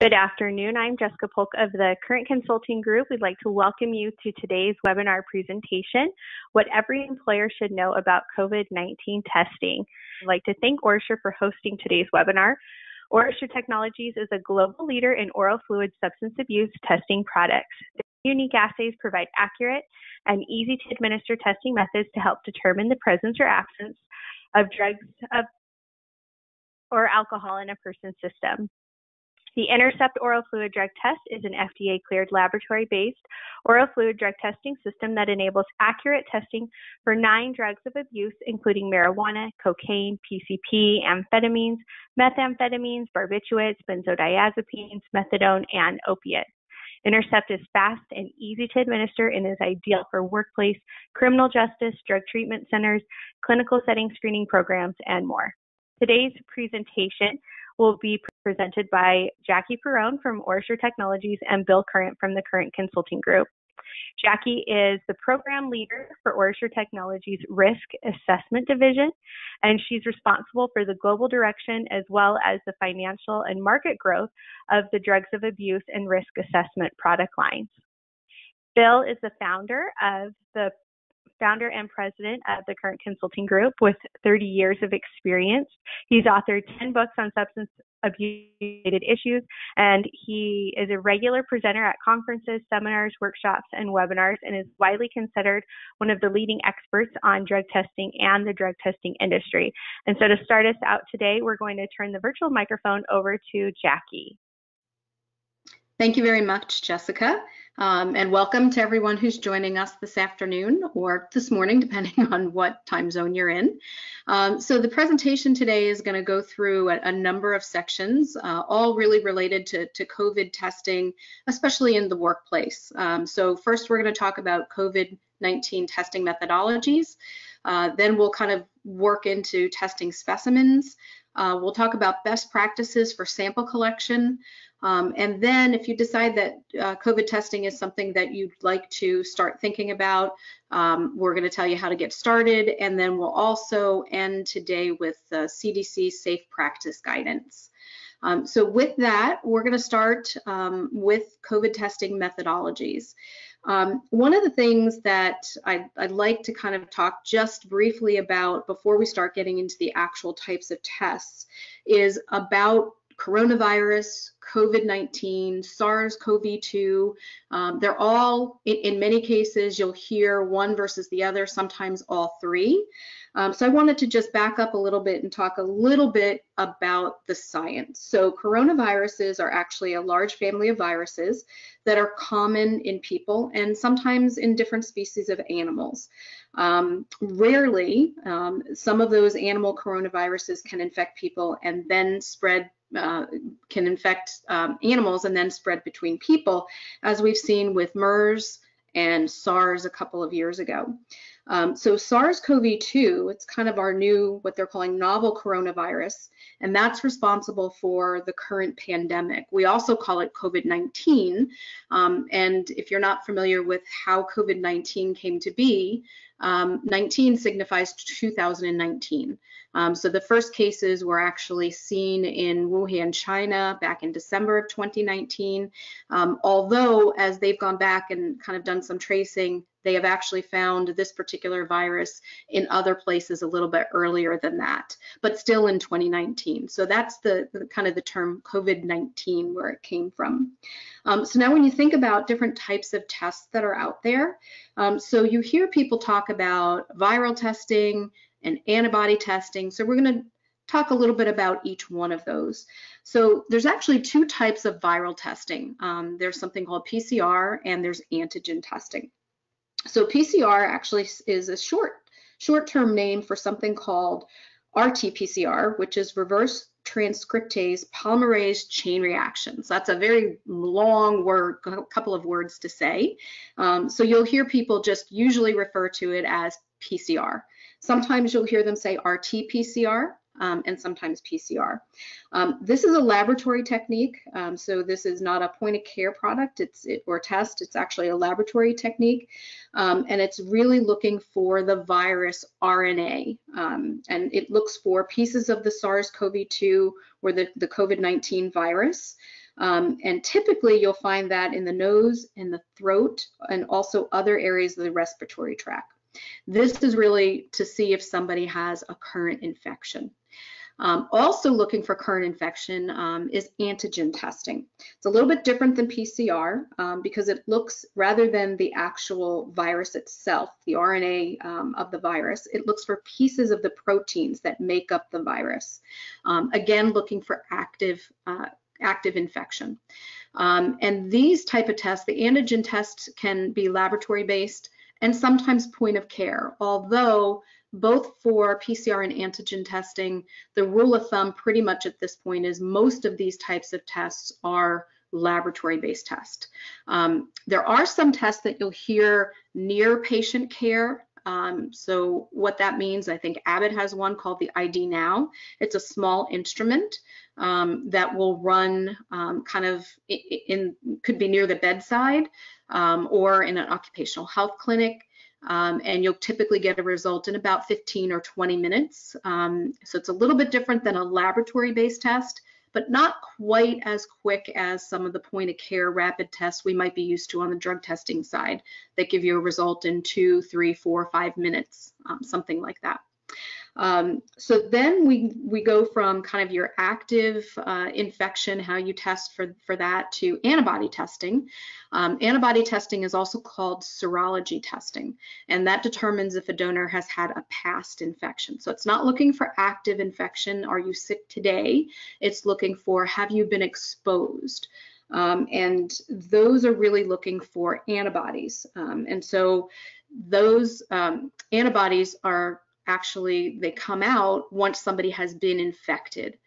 Good afternoon. I'm Jessica Polk of the Current Consulting Group. We'd like to welcome you to today's webinar presentation, What Every Employer Should Know About COVID-19 Testing. I'd like to thank OraSure for hosting today's webinar. OraSure Technologies is a global leader in oral fluid substance abuse testing products. Their unique assays provide accurate and easy to administer testing methods to help determine the presence or absence of drugs of, or alcohol in a person's system. The Intercept Oral Fluid Drug Test is an FDA cleared laboratory based oral fluid drug testing system that enables accurate testing for nine drugs of abuse, including marijuana, cocaine, PCP, amphetamines, methamphetamines, barbiturates, benzodiazepines, methadone, and opiates. Intercept is fast and easy to administer and is ideal for workplace, criminal justice, drug treatment centers, clinical setting screening programs, and more. Today's presentation will be presented by Jackie Perrone from OraSure Technologies and Bill Current from the Current Consulting Group. Jackie is the program leader for OraSure Technologies Risk Assessment Division, and she's responsible for the global direction as well as the financial and market growth of the drugs of abuse and risk assessment product lines. Bill is the founder of the founder and president of the Current Consulting Group with 30 years of experience. He's authored 10 books on substance abuse issues, and he is a regular presenter at conferences, seminars, workshops, and webinars, and is widely considered one of the leading experts on drug testing and the drug testing industry. And so to start us out today, we're going to turn the virtual microphone over to Jackie. Thank you very much, Jessica. Um, and welcome to everyone who's joining us this afternoon or this morning, depending on what time zone you're in. Um, so the presentation today is going to go through a, a, number of sections, uh, all really related to, to, COVID testing, especially in the workplace. Um, so first, we're going to talk about COVID-19 testing methodologies. Uh, then we'll kind of work into testing specimens. Uh, we'll talk about best practices for sample collection. Um, and then if you decide that uh, COVID testing is something that you'd like to start thinking about, um, we're going to tell you how to get started. And then we'll also end today with the CDC safe practice guidance. Um, so with that, we're going to start um, with COVID testing methodologies. Um, one of the things that I'd, I'd, like to kind of talk just briefly about before we start getting into the actual types of tests is about coronavirus, COVID-19, SARS-CoV-2. Um, they're all, in, in, many cases, you'll hear one versus the other, sometimes all three. Um, so I wanted to just back up a little bit and talk a little bit about the science. So coronaviruses are actually a large family of viruses that are common in people and sometimes in different species of animals. Um, rarely, um, some of those animal coronaviruses can infect people and then spread uh, can infect um, animals and then spread between people, as we've seen with MERS and SARS a couple of years ago. Um, so SARS-CoV-2, it's kind of our new, what they're calling novel coronavirus, and that's responsible for the current pandemic. We also call it COVID-19, um, and if you're not familiar with how COVID-19 came to be, um, 19 signifies 2019. Um, so the first cases were actually seen in Wuhan, China back in December of 2019. Um, although as they've gone back and kind of done some tracing, they have actually found this particular virus in other places a little bit earlier than that, but still in 2019. So that's the, the kind of the term COVID-19 where it came from. Um, so now when you think about different types of tests that are out there, um, so you hear people talk about viral testing and antibody testing. So we're going to talk a little bit about each one of those. So there's actually two types of viral testing. Um, there's something called PCR and there's antigen testing. So PCR actually is a short short-term name for something called RT-PCR, which is reverse transcriptase polymerase chain reactions. That's a very long word, a couple of words to say. Um, so you'll hear people just usually refer to it as PCR. Sometimes you'll hear them say RT-PCR, um, and sometimes PCR. Um, this is a laboratory technique, um, so this is not a point of care product it's it, or test, it's actually a laboratory technique, um, and it's really looking for the virus RNA, um, and it looks for pieces of the SARS-CoV-2 or the, the COVID-19 virus. Um, and typically you'll find that in the nose, in the throat, and also other areas of the respiratory tract. This is really to see if somebody has a current infection. Um, also looking for current infection um, is antigen testing. It's a little bit different than PCR um, because it looks, rather than the actual virus itself, the RNA um, of the virus, it looks for pieces of the proteins that make up the virus. Um, again, looking for active, uh, active infection. Um, and these type of tests, the antigen tests can be laboratory based and sometimes point of care, although both for PCR and antigen testing, the rule of thumb pretty much at this point is most of these types of tests are laboratory-based tests. Um, there are some tests that you'll hear near patient care. Um, so what that means, I think Abbott has one called the ID Now. It's a small instrument um, that will run um, kind of in, in, could be near the bedside um, or in an occupational health clinic um, and you'll typically get a result in about 15 or 20 minutes. Um, so it's a little bit different than a laboratory-based test, but not quite as quick as some of the point of care rapid tests we might be used to on the drug testing side that give you a result in two, three, four, five minutes, um, something like that. Um, so then we we go from kind of your active uh, infection, how you test for for that, to antibody testing. Um, antibody testing is also called serology testing, and that determines if a donor has had a past infection. So it's not looking for active infection. Are you sick today? It's looking for have you been exposed. Um, and those are really looking for antibodies. Um, and so those um, antibodies are actually they come out once somebody has been infected.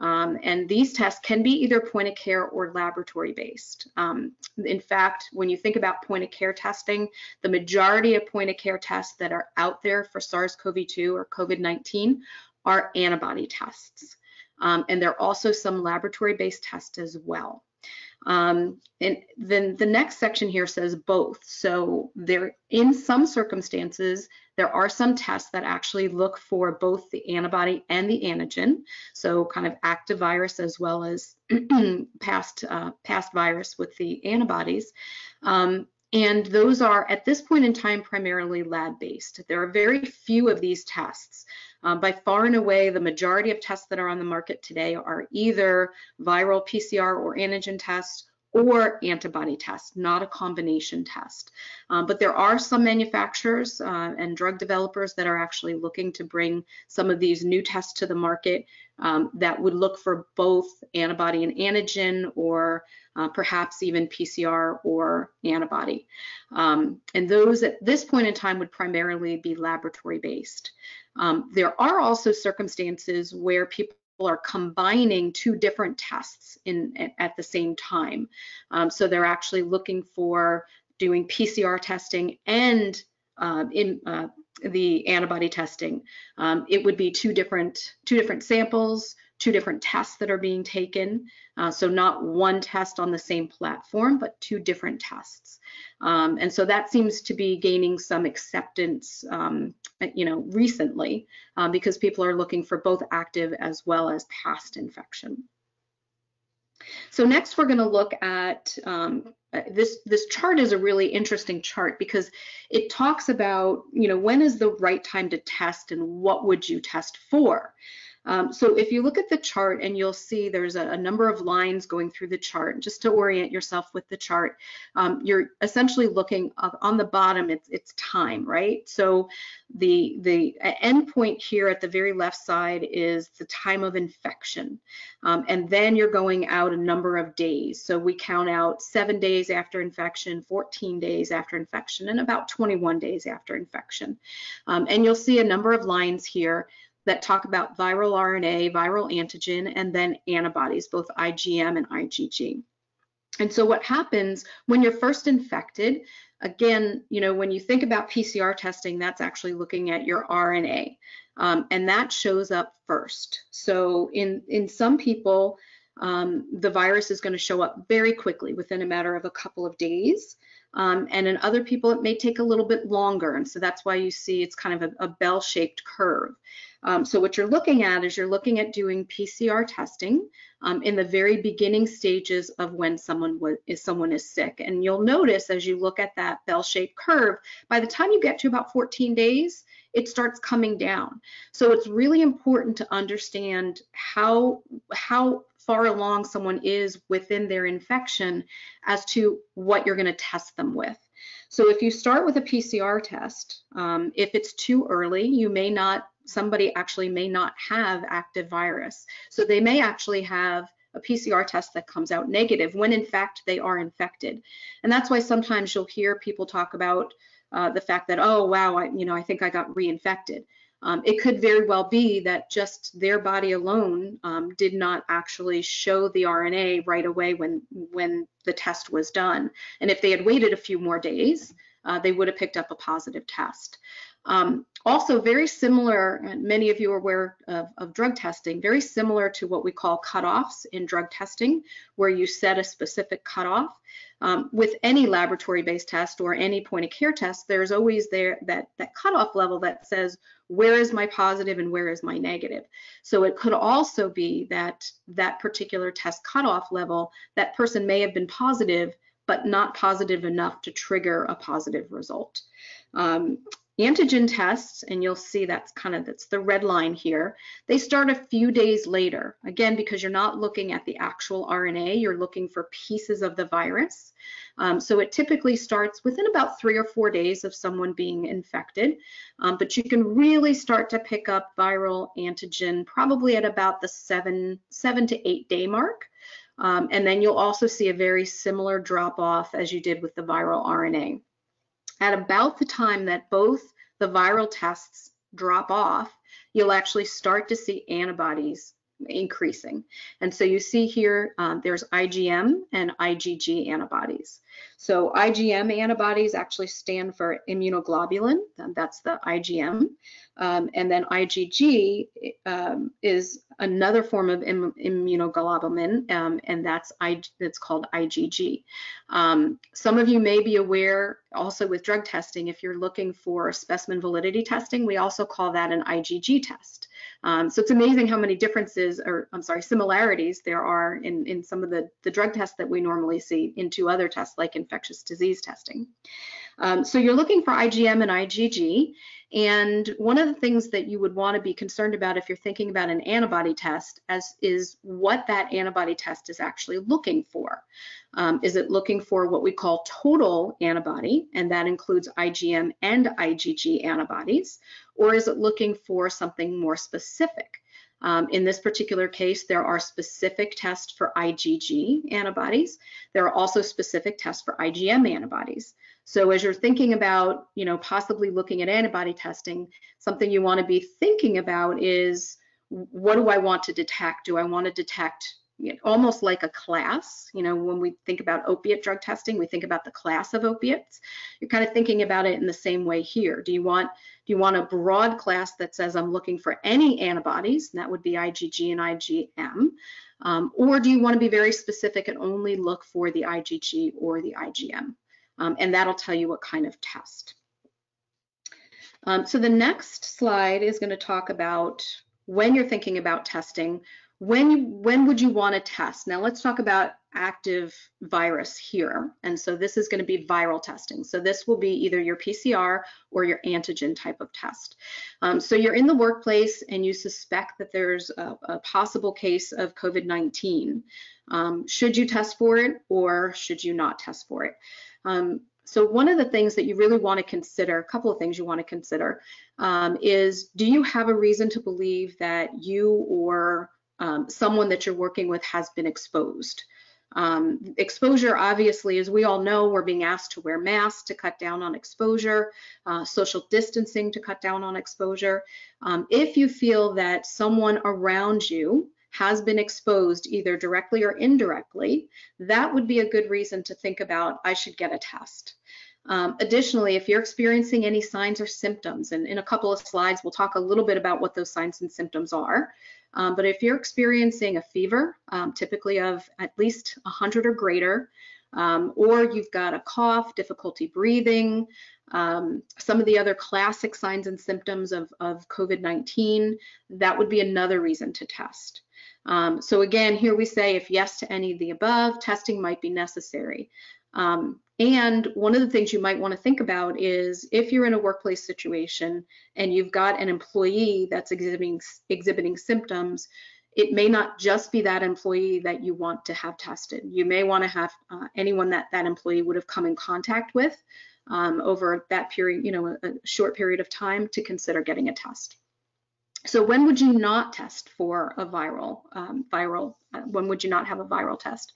Um, and these tests can be either point of care or laboratory based. Um, in fact, when you think about point of care testing, the majority of point of care tests that are out there for SARS-CoV-2 or COVID-19 are antibody tests. Um, and there are also some laboratory based tests as well. Um, and then the next section here says both. So there, in some circumstances, there are some tests that actually look for both the antibody and the antigen. So kind of active virus as well as past, uh, past virus with the antibodies. Um, and those are, at this point in time, primarily lab-based. There are very few of these tests. Um, by far and away, the majority of tests that are on the market today are either viral PCR or antigen tests or antibody test, not a combination test. Um, but there are some manufacturers uh, and drug developers that are actually looking to bring some of these new tests to the market um, that would look for both antibody and antigen or uh, perhaps even PCR or antibody. Um, and those at this point in time would primarily be laboratory based. Um, there are also circumstances where people are combining two different tests in at the same time. Um, so they're actually looking for doing PCR testing and uh, in uh, the antibody testing. Um, it would be two different two different samples, two different tests that are being taken. Uh, so not one test on the same platform, but two different tests. Um, and so that seems to be gaining some acceptance, um, you know, recently um, because people are looking for both active as well as past infection. So next we're going to look at um, this this chart is a really interesting chart because it talks about you know when is the right time to test and what would you test for um, so if you look at the chart and you'll see there's a, a, number of lines going through the chart, just to orient yourself with the chart, um, you're essentially looking on the bottom, it's, it's time, right? So the, the endpoint here at the very left side is the time of infection. Um, and then you're going out a number of days. So we count out seven days after infection, 14 days after infection, and about 21 days after infection. Um, and you'll see a number of lines here that talk about viral RNA, viral antigen, and then antibodies, both IgM and IgG. And so what happens when you're first infected, again, you know, when you think about PCR testing, that's actually looking at your RNA, um, and that shows up first. So in, in some people, um, the virus is going to show up very quickly within a matter of a couple of days. Um, and in other people, it may take a little bit longer. And so that's why you see it's kind of a, a bell-shaped curve. Um, so what you're looking at is you're looking at doing PCR testing um, in the very beginning stages of when someone is someone is sick. And you'll notice as you look at that bell-shaped curve, by the time you get to about 14 days, it starts coming down. So it's really important to understand how how far along someone is within their infection as to what you're going to test them with. So if you start with a PCR test, um, if it's too early, you may not, somebody actually may not have active virus. So they may actually have a PCR test that comes out negative when in fact they are infected. And that's why sometimes you'll hear people talk about uh, the fact that, oh, wow, I, you know, I think I got reinfected. Um, it could very well be that just their body alone um, did not actually show the RNA right away when when the test was done. And if they had waited a few more days, uh, they would have picked up a positive test. Um, also very similar, many of you are aware of, of, drug testing, very similar to what we call cutoffs in drug testing, where you set a specific cutoff. Um, with any laboratory-based test or any point-of-care test, there's always there that, that cutoff level that says, where is my positive and where is my negative? So it could also be that that particular test cutoff level, that person may have been positive, but not positive enough to trigger a positive result. Um, Antigen tests, and you'll see that's kind of, that's the red line here, they start a few days later. Again, because you're not looking at the actual RNA, you're looking for pieces of the virus. Um, so it typically starts within about three or four days of someone being infected, um, but you can really start to pick up viral antigen probably at about the seven, seven to eight day mark. Um, and then you'll also see a very similar drop off as you did with the viral RNA at about the time that both the viral tests drop off, you'll actually start to see antibodies increasing. And so you see here, um, there's IgM and IgG antibodies. So IgM antibodies actually stand for immunoglobulin, that's the IgM. Um, and then IgG um, is another form of Im immunoglobulin, um, and that's I, that's called IgG. Um, some of you may be aware also with drug testing, if you're looking for specimen validity testing, we also call that an IgG test. Um, so it's amazing how many differences, or I'm sorry, similarities there are in, in some of the, the drug tests that we normally see into other tests like infectious disease testing. Um, so you're looking for IgM and IgG, and one of the things that you would want to be concerned about if you're thinking about an antibody test as is what that antibody test is actually looking for. Um, is it looking for what we call total antibody, and that includes IgM and IgG antibodies, or is it looking for something more specific? Um, in this particular case, there are specific tests for IgG antibodies. There are also specific tests for IgM antibodies. So as you're thinking about, you know, possibly looking at antibody testing, something you want to be thinking about is what do I want to detect? Do I want to detect almost like a class. You know, when we think about opiate drug testing, we think about the class of opiates. You're kind of thinking about it in the same way here. Do you want do you want a broad class that says I'm looking for any antibodies? And that would be IgG and IgM. Um, or do you want to be very specific and only look for the IgG or the IgM? Um, and that'll tell you what kind of test. Um, so the next slide is going to talk about when you're thinking about testing, when when would you want to test? Now let's talk about active virus here. And so this is going to be viral testing. So this will be either your PCR or your antigen type of test. Um, so you're in the workplace and you suspect that there's a, a possible case of COVID-19. Um, should you test for it or should you not test for it? Um, so one of the things that you really want to consider, a couple of things you want to consider, um, is do you have a reason to believe that you or um, someone that you're working with has been exposed. Um, exposure, obviously, as we all know, we're being asked to wear masks to cut down on exposure, uh, social distancing to cut down on exposure. Um, if you feel that someone around you has been exposed either directly or indirectly, that would be a good reason to think about, I should get a test. Um, additionally, if you're experiencing any signs or symptoms, and in a couple of slides, we'll talk a little bit about what those signs and symptoms are. Um, but if you're experiencing a fever, um, typically of at least 100 or greater, um, or you've got a cough, difficulty breathing, um, some of the other classic signs and symptoms of, of COVID-19, that would be another reason to test. Um, so again, here we say if yes to any of the above, testing might be necessary. Um, and one of the things you might want to think about is if you're in a workplace situation and you've got an employee that's exhibiting, exhibiting symptoms, it may not just be that employee that you want to have tested. You may want to have uh, anyone that that employee would have come in contact with um, over that period, you know, a, a short period of time to consider getting a test. So when would you not test for a viral, um, viral, uh, when would you not have a viral test?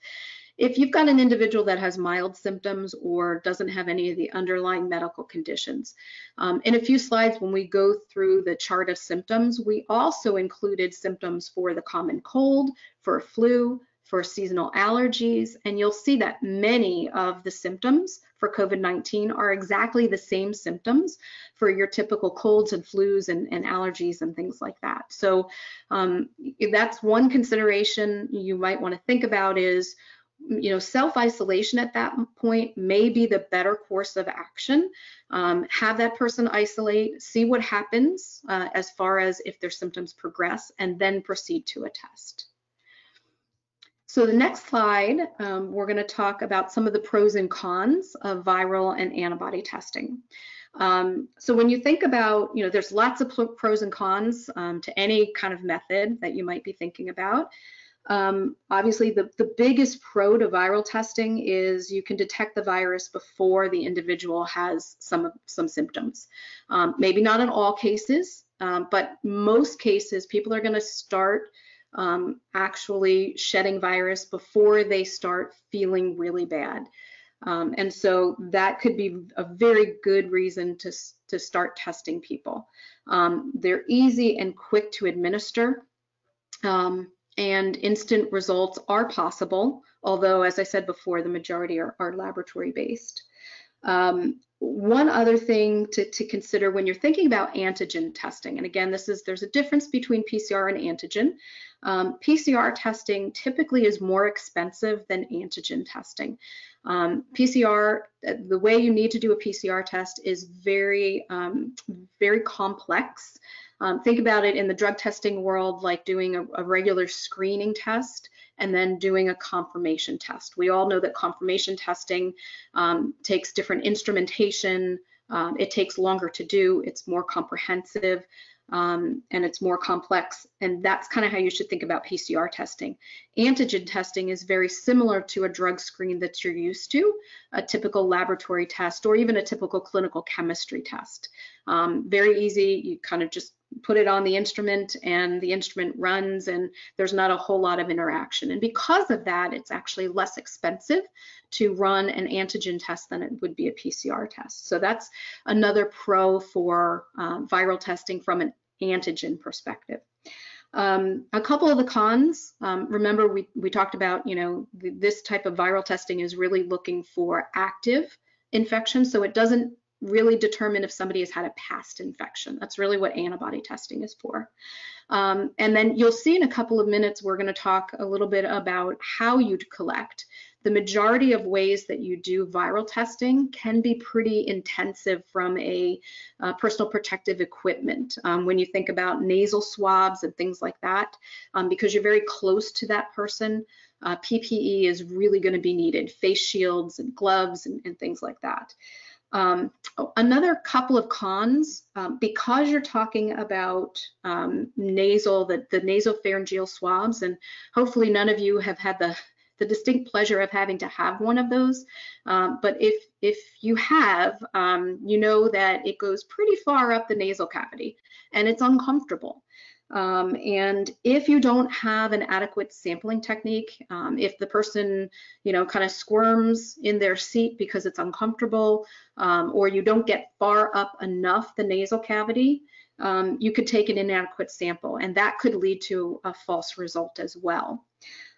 If you've got an individual that has mild symptoms or doesn't have any of the underlying medical conditions. Um, in a few slides, when we go through the chart of symptoms, we also included symptoms for the common cold, for flu, for seasonal allergies, and you'll see that many of the symptoms for COVID-19 are exactly the same symptoms for your typical colds and flus and, and allergies and things like that. So um, that's one consideration you might want to think about is you know, self-isolation at that point may be the better course of action. Um, have that person isolate, see what happens uh, as far as if their symptoms progress, and then proceed to a test. So the next slide, um, we're going to talk about some of the pros and cons of viral and antibody testing. Um, so when you think about, you know, there's lots of pros and cons um, to any kind of method that you might be thinking about. Um, obviously, the, the biggest pro to viral testing is you can detect the virus before the individual has some, some symptoms. Um, maybe not in all cases, um, but most cases, people are going to start um, actually shedding virus before they start feeling really bad. Um, and so that could be a very good reason to, to start testing people. Um, they're easy and quick to administer. Um, and instant results are possible, although, as I said before, the majority are, are laboratory based. Um, one other thing to, to, consider when you're thinking about antigen testing, and again, this is there's a difference between PCR and antigen. Um, PCR testing typically is more expensive than antigen testing. Um, PCR, the way you need to do a PCR test is very, um, very complex. Um, think about it in the drug testing world like doing a, a, regular screening test and then doing a confirmation test. We all know that confirmation testing um, takes different instrumentation, um, it takes longer to do, it's more comprehensive um, and it's more complex. And that's kind of how you should think about PCR testing. Antigen testing is very similar to a drug screen that you're used to, a typical laboratory test, or even a typical clinical chemistry test. Um, very easy, you kind of just put it on the instrument and the instrument runs and there's not a whole lot of interaction. And because of that, it's actually less expensive to run an antigen test than it would be a PCR test. So that's another pro for um, viral testing from an antigen perspective. Um, a couple of the cons, um, remember we, we talked about, you know, this type of viral testing is really looking for active infection. So it doesn't really determine if somebody has had a past infection. That's really what antibody testing is for. Um, and then you'll see in a couple of minutes, we're going to talk a little bit about how you'd collect. The majority of ways that you do viral testing can be pretty intensive from a uh, personal protective equipment. Um, when you think about nasal swabs and things like that, um, because you're very close to that person, uh, PPE is really going to be needed, face shields and gloves and, and things like that. Um, another couple of cons, um, because you're talking about um, nasal, the, the nasopharyngeal swabs, and hopefully none of you have had the, the distinct pleasure of having to have one of those. Um, but if, if you have, um, you know that it goes pretty far up the nasal cavity and it's uncomfortable. Um, and if you don't have an adequate sampling technique, um, if the person, you know, kind of squirms in their seat because it's uncomfortable, um, or you don't get far up enough the nasal cavity, um, you could take an inadequate sample, and that could lead to a false result as well.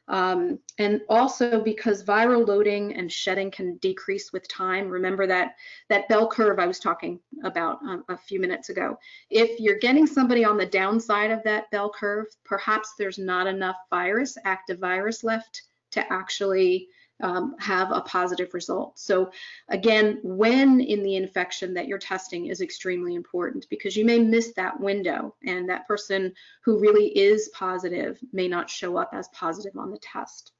Um, and also because viral loading and shedding can decrease with time. Remember that that bell curve I was talking about um, a few minutes ago. If you're getting somebody on the downside of that bell curve, perhaps there's not enough virus, active virus left to actually um, have a positive result. So again, when in the infection that you're testing is extremely important because you may miss that window and that person who really is positive may not show up as positive on the test.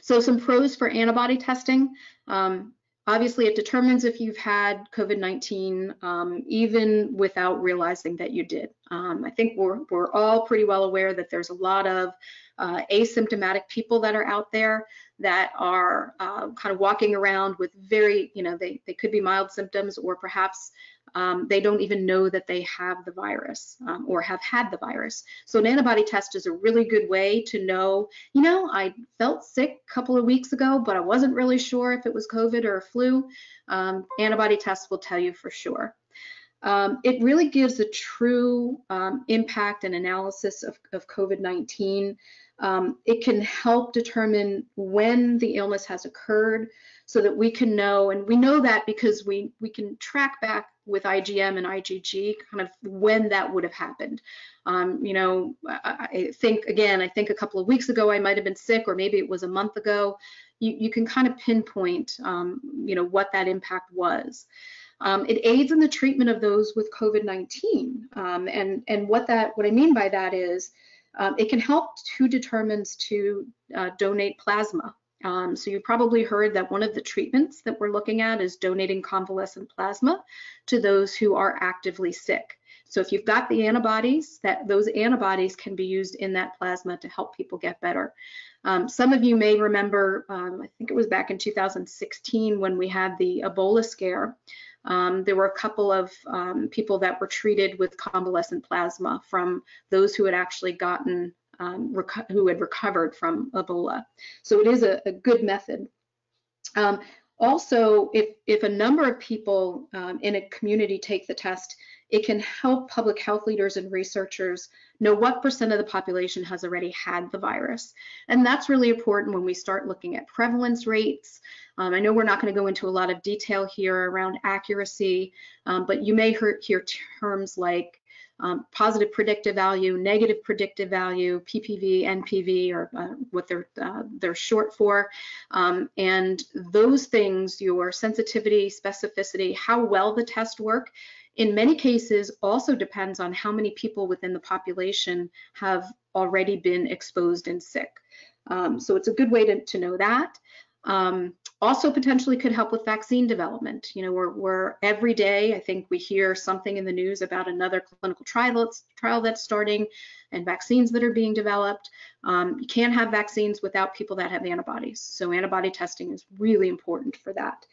So some pros for antibody testing. Um, obviously, it determines if you've had COVID-19 um, even without realizing that you did. Um, I think we're, we're all pretty well aware that there's a lot of uh, asymptomatic people that are out there that are uh, kind of walking around with very, you know, they, they could be mild symptoms or perhaps um, they don't even know that they have the virus um, or have had the virus. So an antibody test is a really good way to know, you know, I felt sick a couple of weeks ago, but I wasn't really sure if it was COVID or a flu. Um, antibody tests will tell you for sure. Um, it really gives a true um, impact and analysis of, of COVID-19 um, it can help determine when the illness has occurred so that we can know, and we know that because we, we can track back with IgM and IgG kind of when that would have happened. Um, you know, I, I, think, again, I think a couple of weeks ago I might have been sick or maybe it was a month ago. You, you can kind of pinpoint, um, you know, what that impact was. Um, it aids in the treatment of those with COVID-19. Um, and, and what that, what I mean by that is, um, it can help who determines to uh, donate plasma. Um, so you probably heard that one of the treatments that we're looking at is donating convalescent plasma to those who are actively sick. So if you've got the antibodies, that those antibodies can be used in that plasma to help people get better. Um, some of you may remember, um, I think it was back in 2016 when we had the Ebola scare. Um, there were a couple of um, people that were treated with convalescent plasma from those who had actually gotten, um, who had recovered from Ebola. So it is a, a good method. Um, also, if, if a number of people um, in a community take the test, it can help public health leaders and researchers know what percent of the population has already had the virus. And that's really important when we start looking at prevalence rates. Um, I know we're not going to go into a lot of detail here around accuracy, um, but you may hear, hear terms like um, positive predictive value, negative predictive value, PPV, NPV, or uh, what they're uh, they're short for, um, and those things, your sensitivity, specificity, how well the test work, in many cases also depends on how many people within the population have already been exposed and sick. Um, so it's a good way to, to know that. Um, also potentially could help with vaccine development. You know, we're, we're, every day, I think we hear something in the news about another clinical trial that's, trial that's starting and vaccines that are being developed. Um, you can't have vaccines without people that have antibodies. So antibody testing is really important for that.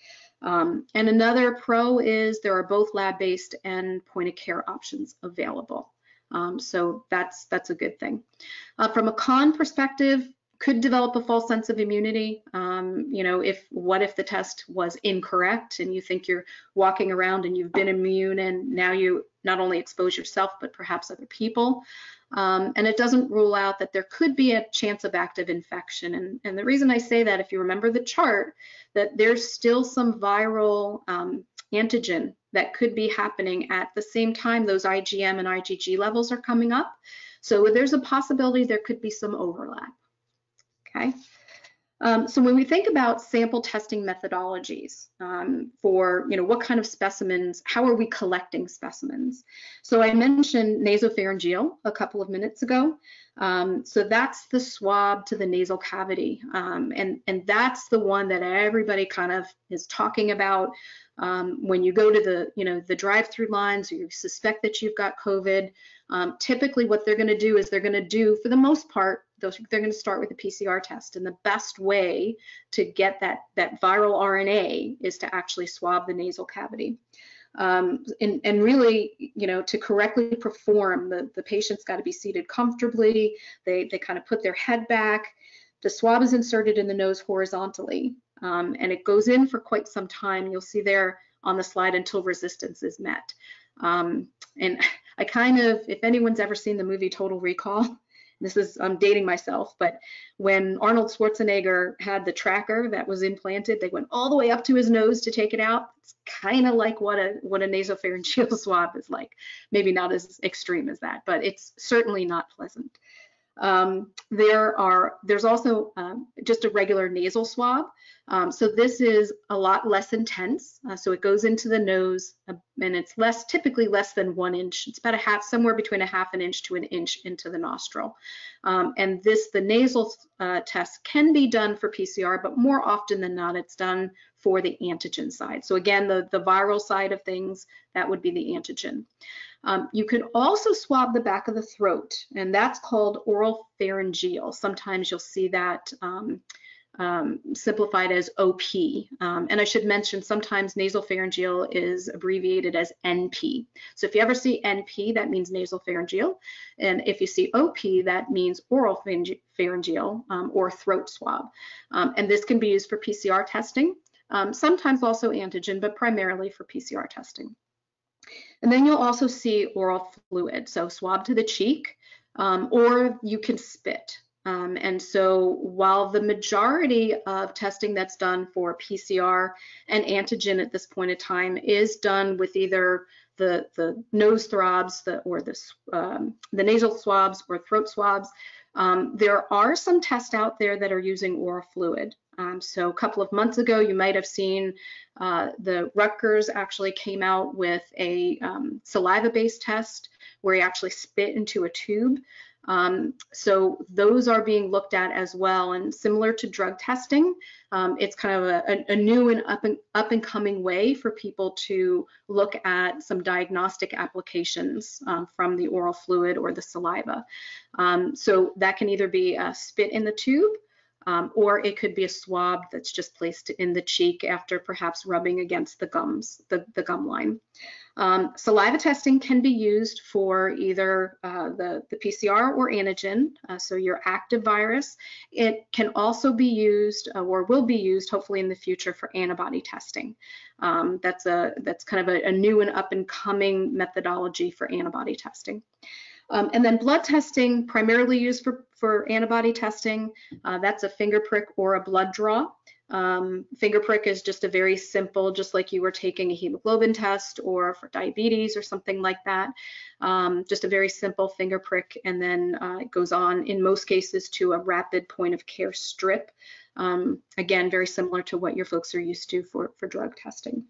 Um, and another pro is there are both lab-based and point-of-care options available. Um, so that's that's a good thing. Uh, from a con perspective, could develop a false sense of immunity. Um, you know, if what if the test was incorrect and you think you're walking around and you've been immune and now you not only expose yourself but perhaps other people. Um, and it doesn't rule out that there could be a chance of active infection. And, and the reason I say that, if you remember the chart, that there's still some viral um, antigen that could be happening at the same time those IgM and IgG levels are coming up. So there's a possibility there could be some overlap. Okay. Um, so when we think about sample testing methodologies um, for, you know, what kind of specimens, how are we collecting specimens? So I mentioned nasopharyngeal a couple of minutes ago. Um, so that's the swab to the nasal cavity. Um, and, and that's the one that everybody kind of is talking about um, when you go to the, you know, the drive-through lines or you suspect that you've got COVID. Um, typically what they're going to do is they're going to do, for the most part, they're going to start with a PCR test. And the best way to get that, that viral RNA is to actually swab the nasal cavity. Um, and, and, really, you know, to correctly perform, the, the patient's got to be seated comfortably. They, they kind of put their head back. The swab is inserted in the nose horizontally, um, and it goes in for quite some time. You'll see there on the slide until resistance is met. Um, and I kind of, if anyone's ever seen the movie Total Recall, this is I'm dating myself, but when Arnold Schwarzenegger had the tracker that was implanted, they went all the way up to his nose to take it out. It's kind of like what a what a nasopharyngeal swab is like. Maybe not as extreme as that, but it's certainly not pleasant. Um, there are there's also um, just a regular nasal swab. Um, so this is a lot less intense. Uh, so it goes into the nose uh, and it's less, typically less than one inch. It's about a half, somewhere between a half an inch to an inch into the nostril. Um, and this, the nasal uh, test can be done for PCR, but more often than not, it's done for the antigen side. So again, the, the viral side of things, that would be the antigen. Um, you can also swab the back of the throat, and that's called oral pharyngeal. Sometimes you'll see that um, um, simplified as OP. Um, and I should mention sometimes nasal pharyngeal is abbreviated as NP. So if you ever see NP, that means nasal pharyngeal. And if you see OP, that means oral pharyngeal um, or throat swab. Um, and this can be used for PCR testing, sometimes also antigen, but primarily for PCR testing. And then you'll also see oral fluid, so swab to the cheek, um, or you can spit. Um, and so while the majority of testing that's done for PCR and antigen at this point in time is done with either the, the nose throbs the, or the, um, the nasal swabs or throat swabs, um, there are some tests out there that are using oral fluid. Um, so a couple of months ago, you might have seen uh, the Rutgers actually came out with a um, saliva-based test where you actually spit into a tube. Um, so those are being looked at as well. And similar to drug testing, um, it's kind of a, a, new and up and up and coming way for people to look at some diagnostic applications um, from the oral fluid or the saliva. Um, so that can either be a spit in the tube um, or it could be a swab that's just placed in the cheek after perhaps rubbing against the gums, the, the gum line. Um, saliva testing can be used for either uh, the, the PCR or antigen, uh, so your active virus. It can also be used uh, or will be used hopefully in the future for antibody testing. Um, that's a that's kind of a, a new and up and coming methodology for antibody testing. Um, and then blood testing, primarily used for, for antibody testing, uh, that's a finger prick or a blood draw. Um, finger prick is just a very simple, just like you were taking a hemoglobin test or for diabetes or something like that. Um, just a very simple finger prick, and then uh, it goes on in most cases to a rapid point of care strip. Um, again, very similar to what your folks are used to for, for drug testing.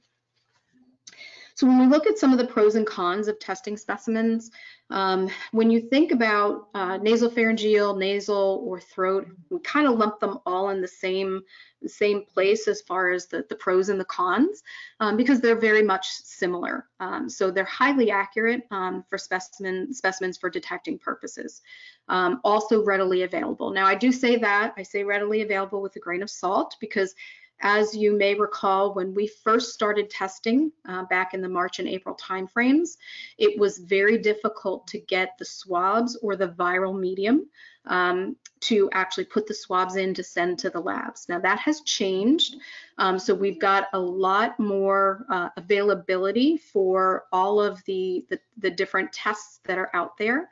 So when we look at some of the pros and cons of testing specimens, um, when you think about uh, nasopharyngeal, nasal, or throat, we kind of lump them all in the same same place as far as the, the pros and the cons um, because they're very much similar. Um, so they're highly accurate um, for specimen specimens for detecting purposes. Um, also readily available. Now I do say that, I say readily available with a grain of salt because as you may recall, when we first started testing uh, back in the March and April timeframes, it was very difficult to get the swabs or the viral medium. Um, to actually put the swabs in to send to the labs. Now that has changed. Um, so we've got a lot more uh, availability for all of the, the, the different tests that are out there.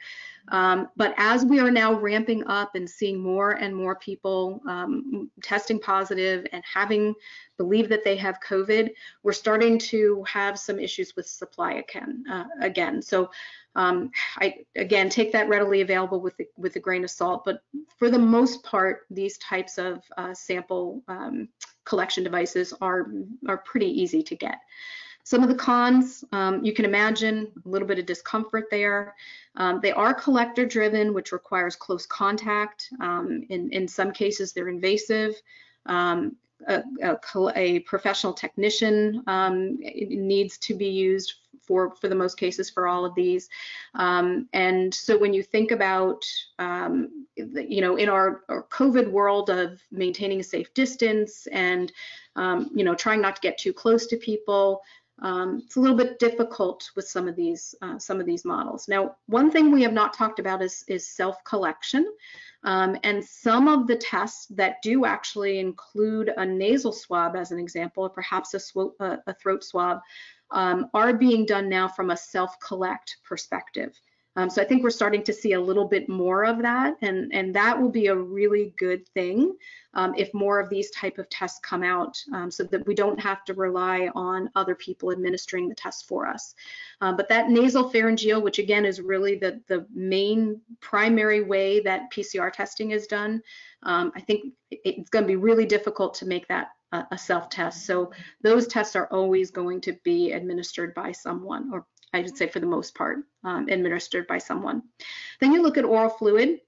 Um, but as we are now ramping up and seeing more and more people um, testing positive and having believe that they have COVID, we're starting to have some issues with supply again. Uh, again, so um, I again take that readily available with the, with a grain of salt. But for the most part, these types of uh, sample um, collection devices are are pretty easy to get. Some of the cons, um, you can imagine a little bit of discomfort there. Um, they are collector driven, which requires close contact. Um, in, in some cases, they're invasive. Um, a, a, a, professional technician um, needs to be used for, for the most cases for all of these. Um, and so when you think about, um, you know, in our, our, COVID world of maintaining a safe distance and, um, you know, trying not to get too close to people, um, it's a little bit difficult with some of these uh, some of these models. Now, one thing we have not talked about is, is self-collection. Um, and some of the tests that do actually include a nasal swab as an example, or perhaps a, a, a throat swab, um, are being done now from a self-collect perspective. Um, so I think we're starting to see a little bit more of that, and, and that will be a really good thing um, if more of these type of tests come out um, so that we don't have to rely on other people administering the test for us. Uh, but that nasal pharyngeal, which again is really the, the main primary way that PCR testing is done, um, I think it's going to be really difficult to make that a, self-test. So those tests are always going to be administered by someone, or I should say for the most part, um, administered by someone. Then you look at oral fluid.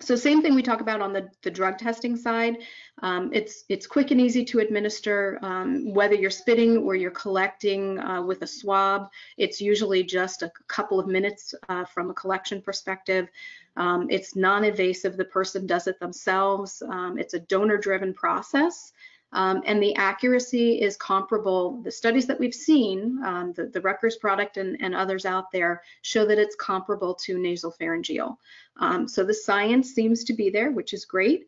So same thing we talk about on the, the drug testing side. Um, it's it's quick and easy to administer, um, whether you're spitting or you're collecting uh, with a swab. It's usually just a couple of minutes uh, from a collection perspective. Um, it's non-invasive. The person does it themselves. Um, it's a donor-driven process. Um, and the accuracy is comparable. The studies that we've seen, um, the, the Rutgers product and, and, others out there, show that it's comparable to nasopharyngeal. Um, so the science seems to be there, which is great.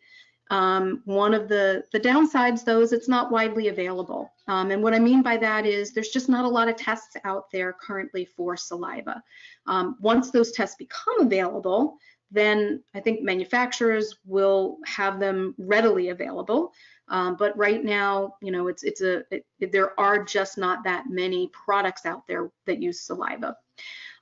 Um, one of the, the downsides, though, is it's not widely available. Um, and what I mean by that is there's just not a lot of tests out there currently for saliva. Um, once those tests become available, then I think manufacturers will have them readily available. Um, but right now, you know, it's it's a it, there are just not that many products out there that use saliva.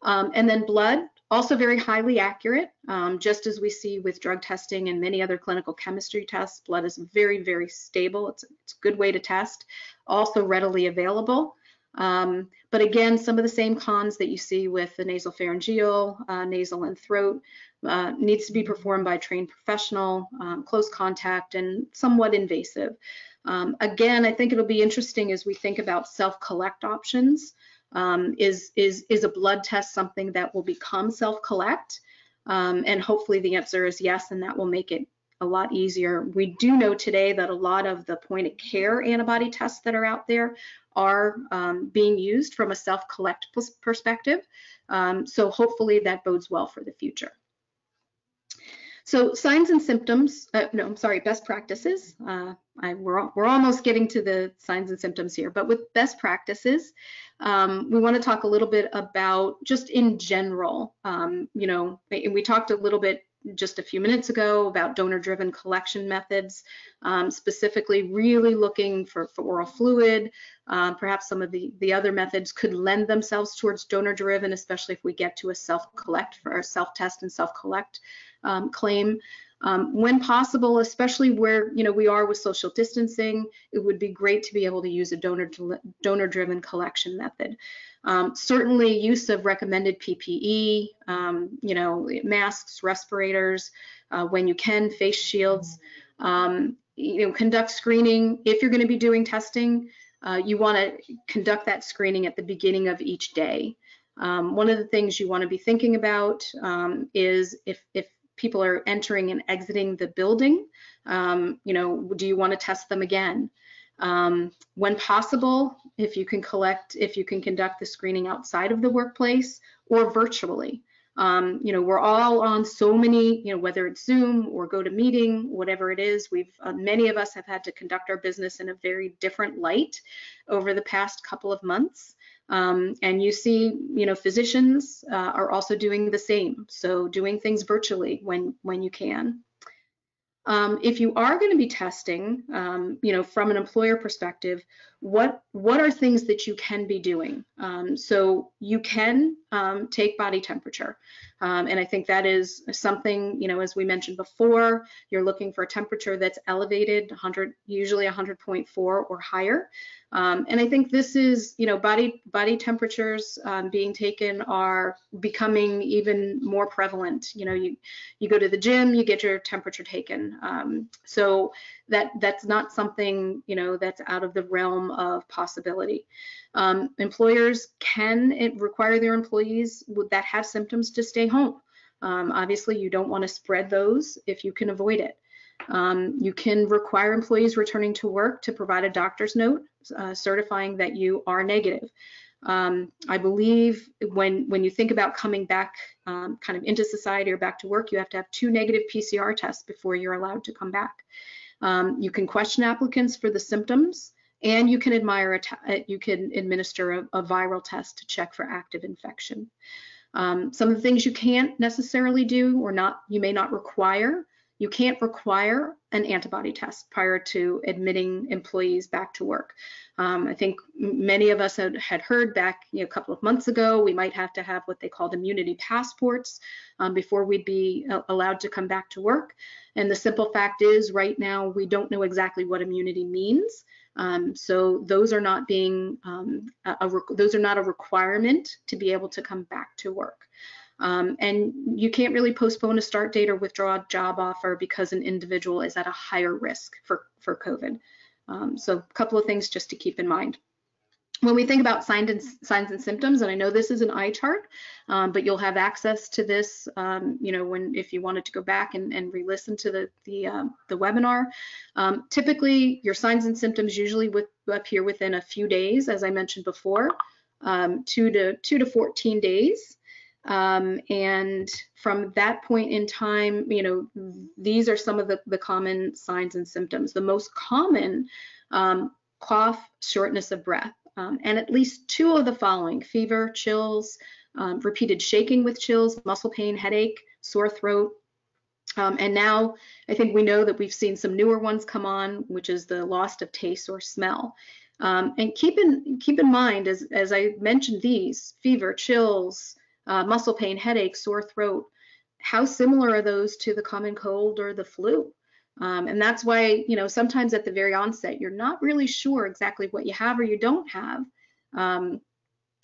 Um, and then blood, also very highly accurate, um, just as we see with drug testing and many other clinical chemistry tests. Blood is very very stable. It's it's a good way to test. Also readily available. Um, but again, some of the same cons that you see with the nasopharyngeal, uh, nasal and throat uh, needs to be performed by a trained professional, um, close contact, and somewhat invasive. Um, again, I think it'll be interesting as we think about self-collect options. Um, is, is, is a blood test something that will become self-collect? Um, and hopefully the answer is yes, and that will make it a lot easier. We do know today that a lot of the point of care antibody tests that are out there are um, being used from a self-collect perspective. Um, so hopefully that bodes well for the future. So signs and symptoms, uh, no, I'm sorry, best practices. Uh, I, we're, we're almost getting to the signs and symptoms here, but with best practices, um, we want to talk a little bit about just in general, um, you know, and we talked a little bit just a few minutes ago about donor-driven collection methods, um, specifically really looking for, for oral fluid. Uh, perhaps some of the, the other methods could lend themselves towards donor-driven, especially if we get to a self-collect for self-test and self-collect um, claim. Um, when possible, especially where you know we are with social distancing, it would be great to be able to use a donor donor-driven collection method. Um, certainly, use of recommended PPE, um, you know, masks, respirators, uh, when you can, face shields. Um, you know, conduct screening if you're going to be doing testing. Uh, you want to conduct that screening at the beginning of each day. Um, one of the things you want to be thinking about um, is if if people are entering and exiting the building, um, you know, do you want to test them again? Um, when possible, if you can collect, if you can conduct the screening outside of the workplace or virtually. Um, you know, we're all on so many, you know, whether it's Zoom or GoToMeeting, whatever it is, we've, uh, many of us have had to conduct our business in a very different light over the past couple of months. Um, and you see, you know, physicians uh, are also doing the same. So doing things virtually when, when you can. Um, if you are going to be testing, um, you know, from an employer perspective, what what are things that you can be doing? Um, so you can um, take body temperature, um, and I think that is something, you know, as we mentioned before, you're looking for a temperature that's elevated, 100, usually 100.4 or higher. Um, and I think this is, you know, body body temperatures um, being taken are becoming even more prevalent. You know, you you go to the gym, you get your temperature taken. Um, so that that's not something, you know, that's out of the realm of possibility. Um, employers can require their employees that have symptoms to stay home. Um, obviously, you don't want to spread those if you can avoid it. Um, you can require employees returning to work to provide a doctor's note uh, certifying that you are negative. Um, I believe when when you think about coming back um, kind of into society or back to work, you have to have two negative PCR tests before you're allowed to come back. Um, you can question applicants for the symptoms, and you can admire a you can administer a, a viral test to check for active infection. Um, some of the things you can't necessarily do or not, you may not require. You can't require an antibody test prior to admitting employees back to work. Um, I think many of us had, had heard back you know, a couple of months ago, we might have to have what they called immunity passports um, before we'd be uh, allowed to come back to work. And the simple fact is right now, we don't know exactly what immunity means. Um, so those are not being, um, a, a, those are not a requirement to be able to come back to work. Um, and you can't really postpone a start date or withdraw a job offer because an individual is at a higher risk for, for COVID. Um, so a couple of things just to keep in mind. When we think about signs and, signs and symptoms, and I know this is an eye chart, um, but you'll have access to this, um, you know, when if you wanted to go back and, and re-listen to the the, um, the webinar. Um, typically, your signs and symptoms usually with, appear within a few days, as I mentioned before, um, two to two to 14 days. Um, and from that point in time, you know, these are some of the, the common signs and symptoms. The most common cough, shortness of breath, um, and at least two of the following, fever, chills, um, repeated shaking with chills, muscle pain, headache, sore throat. Um, and now I think we know that we've seen some newer ones come on, which is the loss of taste or smell. Um, and keep in keep in mind, as, as I mentioned these, fever, chills, uh, muscle pain, headache, sore throat. How similar are those to the common cold or the flu? Um, and that's why, you know, sometimes at the very onset, you're not really sure exactly what you have or you don't have. Um,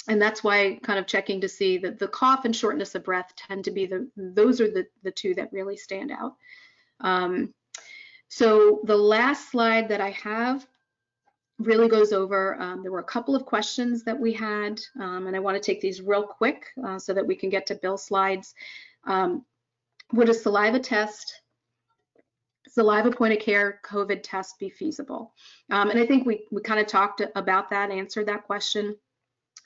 and that's why kind of checking to see that the cough and shortness of breath tend to be the, those are the, the two that really stand out. Um, so the last slide that I have really goes over, um, there were a couple of questions that we had, um, and I want to take these real quick uh, so that we can get to Bill's slides. Um, would a saliva test, saliva point of care COVID test be feasible? Um, and I think we, we kind of talked about that, answered that question.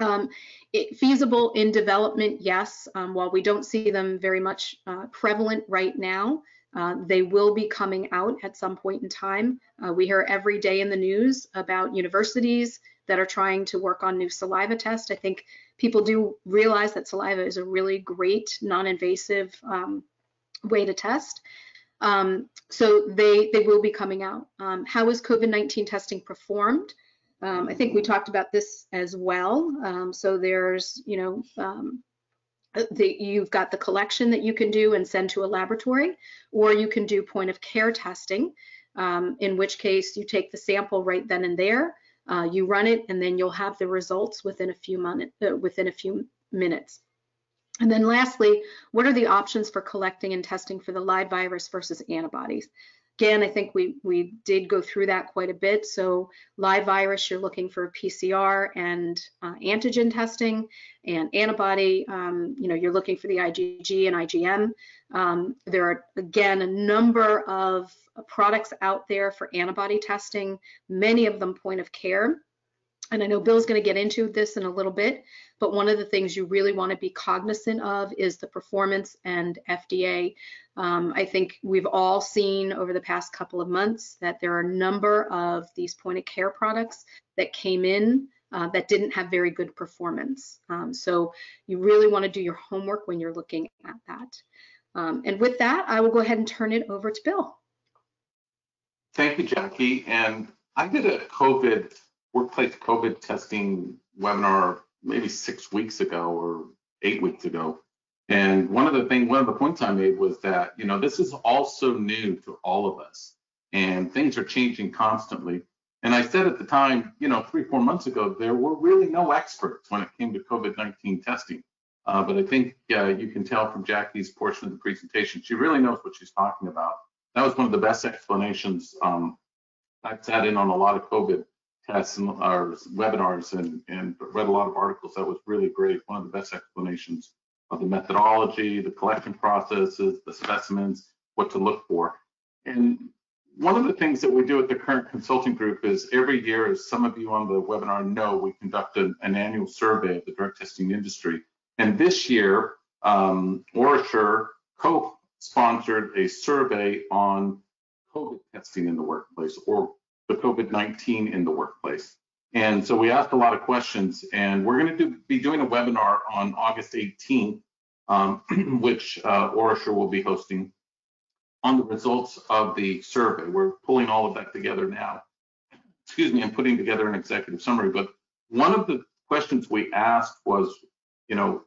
Um, it, feasible in development, yes. Um, while we don't see them very much uh, prevalent right now, uh, they will be coming out at some point in time. Uh, we hear every day in the news about universities that are trying to work on new saliva tests. I think people do realize that saliva is a really great non-invasive um, way to test. Um, so they, they will be coming out. Um, how is COVID-19 testing performed? Um, I think we talked about this as well. Um, so there's, you know, um, the, you've got the collection that you can do and send to a laboratory, or you can do point of care testing, um, in which case you take the sample right then and there, uh, you run it, and then you'll have the results within a few. Uh, within a few minutes. And then lastly, what are the options for collecting and testing for the live virus versus antibodies? Again, I think we, we did go through that quite a bit. So live virus, you're looking for PCR and uh, antigen testing and antibody, um, you know, you're looking for the IgG and IgM. Um, there are, again, a number of products out there for antibody testing, many of them point of care. And I know Bill's going to get into this in a little bit, but one of the things you really want to be cognizant of is the performance and FDA um, I think we've all seen over the past couple of months that there are a number of these point of care products that came in uh, that didn't have very good performance. Um, so you really want to do your homework when you're looking at that. Um, and with that, I will go ahead and turn it over to Bill. Thank you, Jackie. And I did a COVID, workplace COVID testing webinar maybe six weeks ago or eight weeks ago. And one of the things, one of the points I made was that, you know, this is also new to all of us and things are changing constantly. And I said at the time, you know, three, four months ago, there were really no experts when it came to COVID-19 testing. Uh, but I think uh, you can tell from Jackie's portion of the presentation, she really knows what she's talking about. That was one of the best explanations. Um, I sat in on a lot of COVID tests and or webinars and, and read a lot of articles. That was really great. One of the best explanations of the methodology, the collection processes, the specimens, what to look for. And one of the things that we do at the Current Consulting Group is every year, as some of you on the webinar know, we conduct an, an annual survey of the drug testing industry. And this year, um, OraSure co-sponsored a survey on COVID testing in the workplace or the COVID-19 in the workplace. And so we asked a lot of questions and we're going to do, be doing a webinar on August 18th um, which uh, will be hosting on the results of the survey. We're pulling all of that together now, excuse me, and putting together an executive summary. But one of the questions we asked was, you know,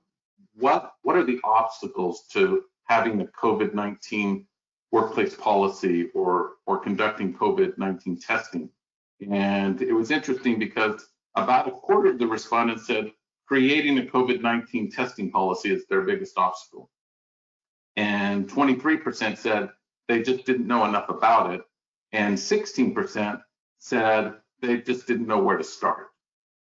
what what are the obstacles to having the COVID-19 workplace policy or or conducting COVID-19 testing? And it was interesting because about a quarter of the respondents said creating a COVID-19 testing policy is their biggest obstacle. And 23% said they just didn't know enough about it. And 16% said they just didn't know where to start.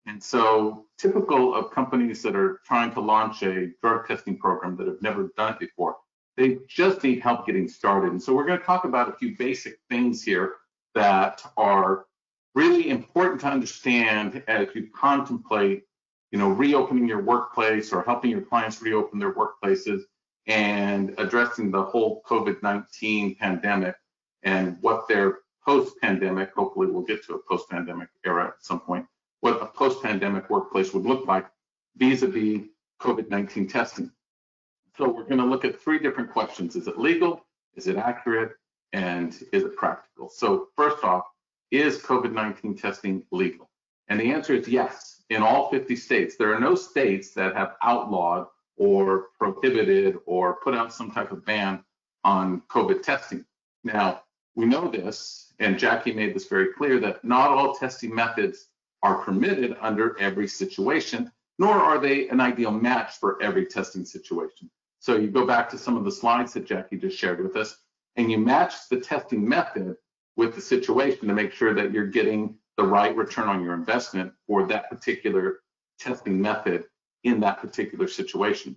And so typical of companies that are trying to launch a drug testing program that have never done it before, they just need help getting started. And so we're going to talk about a few basic things here that are really important to understand as you contemplate, you know, reopening your workplace or helping your clients reopen their workplaces and addressing the whole COVID-19 pandemic and what their post-pandemic, hopefully we'll get to a post-pandemic era at some point, what a post-pandemic workplace would look like vis-a-vis COVID-19 testing. So we're going to look at three different questions. Is it legal? Is it accurate? And is it practical? So first off, is COVID-19 testing legal? And the answer is yes. In all 50 states, there are no states that have outlawed or prohibited or put out some type of ban on COVID testing. Now, we know this, and Jackie made this very clear, that not all testing methods are permitted under every situation, nor are they an ideal match for every testing situation. So you go back to some of the slides that Jackie just shared with us, and you match the testing method with the situation to make sure that you're getting the right return on your investment for that particular testing method in that particular situation.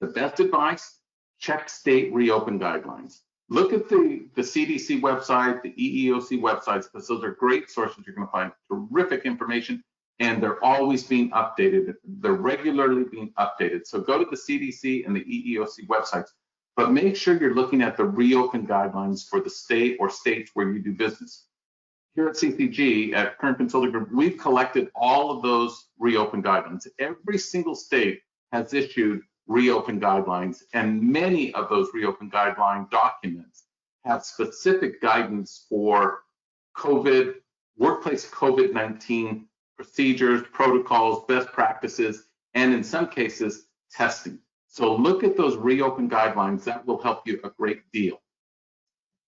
The best advice, check state reopen guidelines. Look at the, the CDC website, the EEOC websites, because those are great sources. You're going to find terrific information and they're always being updated. They're regularly being updated. So go to the CDC and the EEOC websites, but make sure you're looking at the reopen guidelines for the state or states where you do business here at CCG, at Current Consulting Group, we've collected all of those reopen guidelines. Every single state has issued reopen guidelines, and many of those reopen guideline documents have specific guidance for COVID, workplace COVID-19 procedures, protocols, best practices, and in some cases, testing. So look at those reopen guidelines. That will help you a great deal.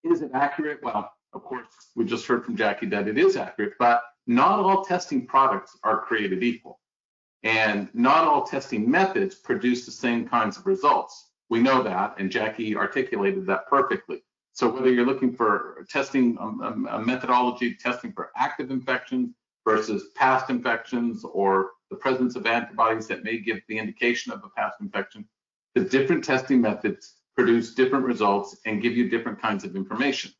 Is it accurate? Well, of course, we just heard from Jackie that it is accurate, but not all testing products are created equal. And not all testing methods produce the same kinds of results. We know that, and Jackie articulated that perfectly. So whether you're looking for testing um, um, a methodology, testing for active infections versus past infections or the presence of antibodies that may give the indication of a past infection, the different testing methods produce different results and give you different kinds of information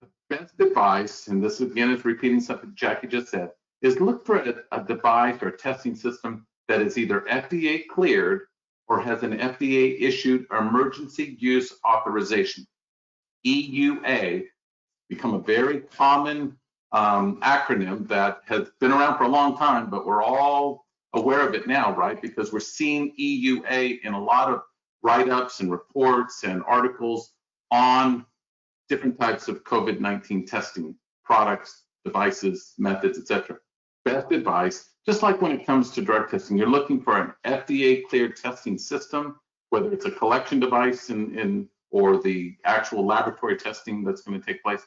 The best device, and this again is repeating something Jackie just said, is look for a, a device or testing system that is either FDA cleared or has an FDA issued emergency use authorization. EUA become a very common um, acronym that has been around for a long time, but we're all aware of it now, right? Because we're seeing EUA in a lot of write-ups and reports and articles on different types of COVID-19 testing products, devices, methods, etc. Best advice, just like when it comes to drug testing, you're looking for an FDA cleared testing system, whether it's a collection device in, in or the actual laboratory testing that's going to take place,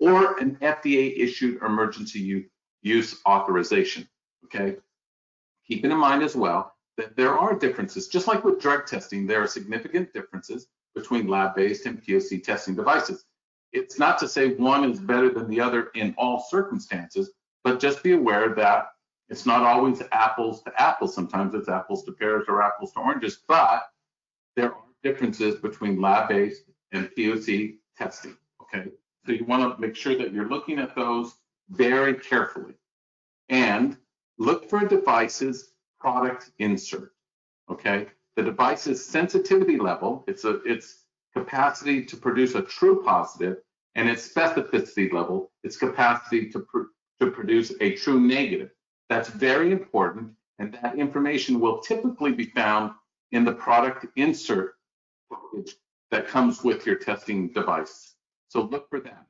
or an FDA issued emergency use authorization. Okay. Keeping in mind as well that there are differences, just like with drug testing, there are significant differences between lab based and POC testing devices it's not to say one is better than the other in all circumstances, but just be aware that it's not always apples to apples. Sometimes it's apples to pears or apples to oranges, but there are differences between lab-based and POC testing, okay? So you wanna make sure that you're looking at those very carefully. And look for a device's product insert, okay? The device's sensitivity level, it's a, it's capacity to produce a true positive, and its specificity level, its capacity to, pr to produce a true negative. That's very important, and that information will typically be found in the product insert that comes with your testing device. So look for that.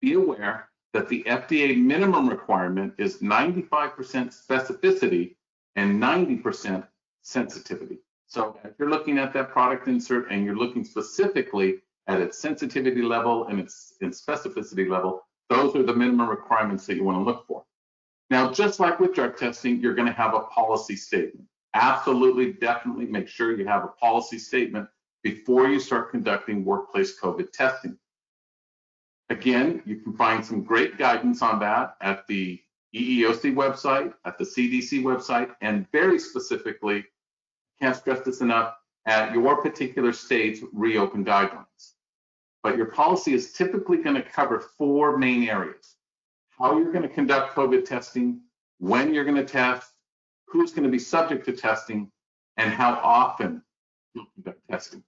Be aware that the FDA minimum requirement is 95% specificity and 90% sensitivity. So if you're looking at that product insert and you're looking specifically at its sensitivity level and its, its specificity level, those are the minimum requirements that you want to look for. Now, just like with drug testing, you're going to have a policy statement. Absolutely, definitely make sure you have a policy statement before you start conducting workplace COVID testing. Again, you can find some great guidance on that at the EEOC website, at the CDC website, and very specifically, can't stress this enough, at your particular state's reopen guidelines. But your policy is typically going to cover four main areas. How you're going to conduct COVID testing, when you're going to test, who's going to be subject to testing, and how often you'll conduct testing.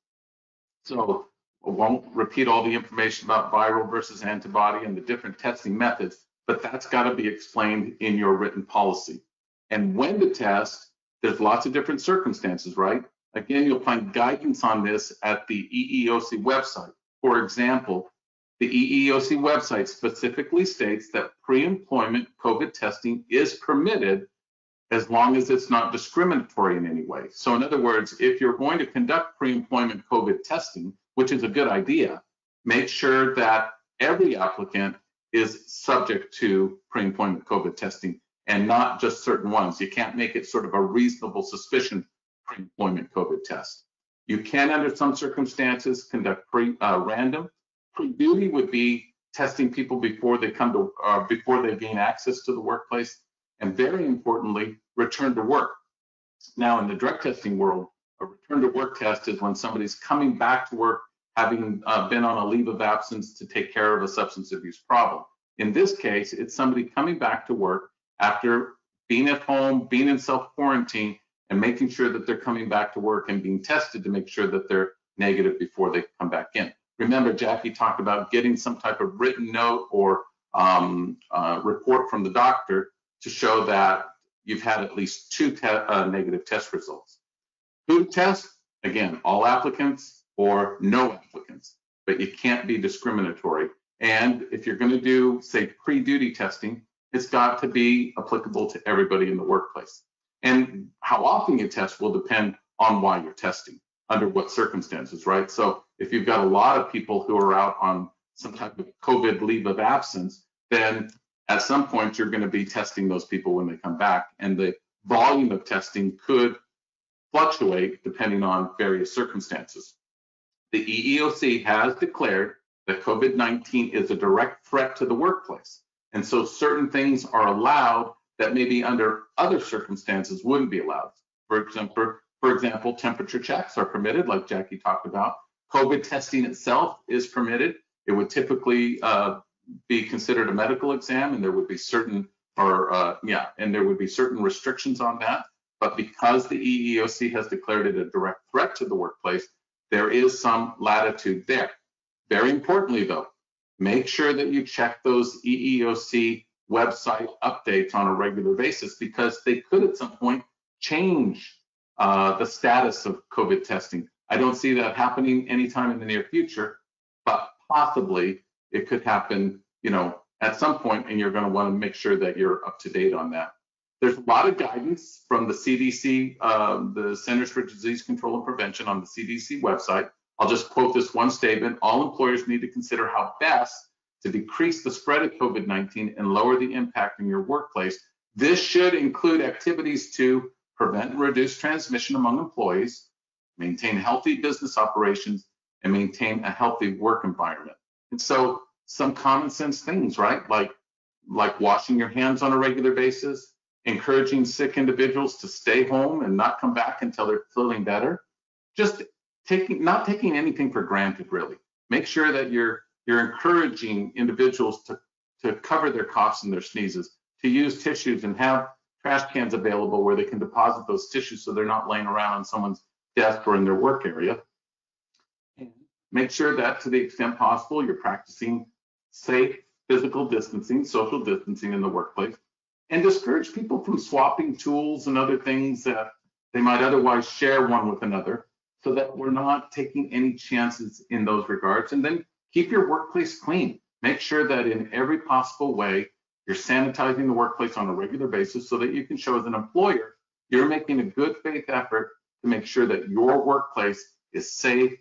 So won't repeat all the information about viral versus antibody and the different testing methods, but that's got to be explained in your written policy. And when to test, there's lots of different circumstances, right? Again, you'll find guidance on this at the EEOC website. For example, the EEOC website specifically states that pre-employment COVID testing is permitted as long as it's not discriminatory in any way. So in other words, if you're going to conduct pre-employment COVID testing, which is a good idea, make sure that every applicant is subject to pre-employment COVID testing and not just certain ones. You can't make it sort of a reasonable suspicion pre-employment COVID test. You can, under some circumstances, conduct pre uh, random. Pre-duty would be testing people before they come to uh, before they gain access to the workplace, and very importantly, return to work. Now, in the drug testing world, a return to work test is when somebody's coming back to work having uh, been on a leave of absence to take care of a substance abuse problem. In this case, it's somebody coming back to work after being at home, being in self quarantine, and making sure that they're coming back to work and being tested to make sure that they're negative before they come back in. Remember, Jackie talked about getting some type of written note or um, uh, report from the doctor to show that you've had at least two te uh, negative test results. Who test? Again, all applicants or no applicants, but you can't be discriminatory. And if you're going to do, say, pre-duty testing, it's got to be applicable to everybody in the workplace. And how often you test will depend on why you're testing, under what circumstances, right? So if you've got a lot of people who are out on some type of COVID leave of absence, then at some point you're going to be testing those people when they come back. And the volume of testing could fluctuate depending on various circumstances. The EEOC has declared that COVID 19 is a direct threat to the workplace. And so certain things are allowed that maybe under other circumstances wouldn't be allowed. For example, for example, temperature checks are permitted, like Jackie talked about. COVID testing itself is permitted. It would typically uh, be considered a medical exam, and there would be certain, or uh, yeah, and there would be certain restrictions on that. But because the EEOC has declared it a direct threat to the workplace, there is some latitude there. Very importantly, though, make sure that you check those EEOC website updates on a regular basis because they could at some point change uh, the status of COVID testing. I don't see that happening anytime in the near future, but possibly it could happen, you know, at some point, and you're going to want to make sure that you're up to date on that. There's a lot of guidance from the CDC, um, the Centers for Disease Control and Prevention on the CDC website. I'll just quote this one statement. All employers need to consider how best to decrease the spread of COVID-19 and lower the impact in your workplace. This should include activities to prevent and reduce transmission among employees, maintain healthy business operations, and maintain a healthy work environment. And so some common sense things, right? Like, like washing your hands on a regular basis, encouraging sick individuals to stay home and not come back until they're feeling better. Just taking, not taking anything for granted, really. Make sure that you're you're encouraging individuals to, to cover their coughs and their sneezes, to use tissues and have trash cans available where they can deposit those tissues so they're not laying around on someone's desk or in their work area. And make sure that to the extent possible, you're practicing safe physical distancing, social distancing in the workplace, and discourage people from swapping tools and other things that they might otherwise share one with another so that we're not taking any chances in those regards. And then keep your workplace clean. Make sure that in every possible way, you're sanitizing the workplace on a regular basis so that you can show as an employer, you're making a good faith effort to make sure that your workplace is safe,